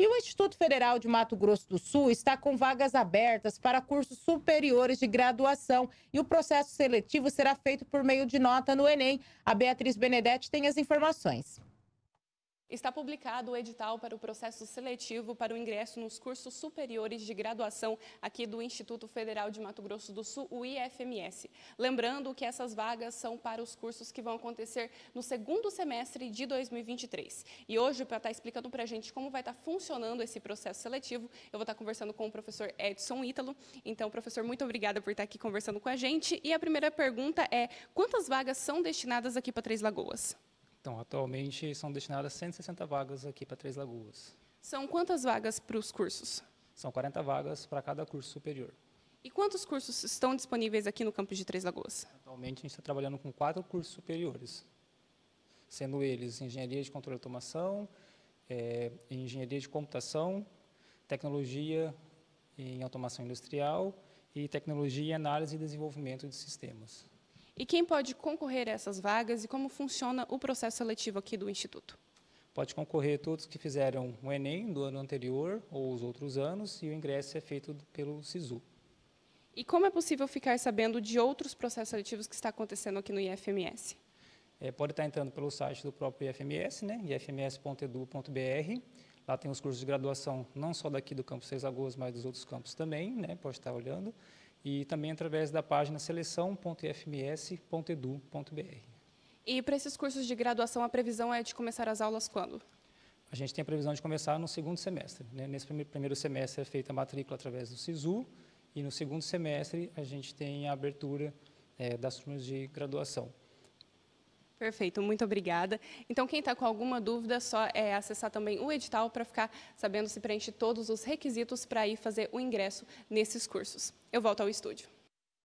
E o Instituto Federal de Mato Grosso do Sul está com vagas abertas para cursos superiores de graduação e o processo seletivo será feito por meio de nota no Enem. A Beatriz Benedetti tem as informações. Está publicado o edital para o processo seletivo para o ingresso nos cursos superiores de graduação aqui do Instituto Federal de Mato Grosso do Sul, o IFMS. Lembrando que essas vagas são para os cursos que vão acontecer no segundo semestre de 2023. E hoje, para estar explicando para a gente como vai estar funcionando esse processo seletivo, eu vou estar conversando com o professor Edson Ítalo. Então, professor, muito obrigada por estar aqui conversando com a gente. E a primeira pergunta é, quantas vagas são destinadas aqui para Três Lagoas? Então, atualmente são destinadas 160 vagas aqui para Três Lagoas. São quantas vagas para os cursos? São 40 vagas para cada curso superior. E quantos cursos estão disponíveis aqui no campus de Três Lagoas? Atualmente a gente está trabalhando com quatro cursos superiores, sendo eles Engenharia de Controle e Automação, é, Engenharia de Computação, Tecnologia em Automação Industrial e Tecnologia em Análise e Desenvolvimento de Sistemas. E quem pode concorrer a essas vagas e como funciona o processo seletivo aqui do Instituto? Pode concorrer todos que fizeram o Enem do ano anterior ou os outros anos e o ingresso é feito pelo SISU. E como é possível ficar sabendo de outros processos seletivos que está acontecendo aqui no IFMS? É, pode estar entrando pelo site do próprio IFMS, né, ifms.edu.br. Lá tem os cursos de graduação, não só daqui do campus Seis Lagoas, mas dos outros campos também, né, pode estar olhando e também através da página seleção.ifms.edu.br. E para esses cursos de graduação, a previsão é de começar as aulas quando? A gente tem a previsão de começar no segundo semestre. Né? Nesse primeiro semestre é feita a matrícula através do SISU e no segundo semestre a gente tem a abertura é, das turmas de graduação. Perfeito, muito obrigada. Então, quem está com alguma dúvida, só é acessar também o edital para ficar sabendo se preenche todos os requisitos para ir fazer o ingresso nesses cursos. Eu volto ao estúdio.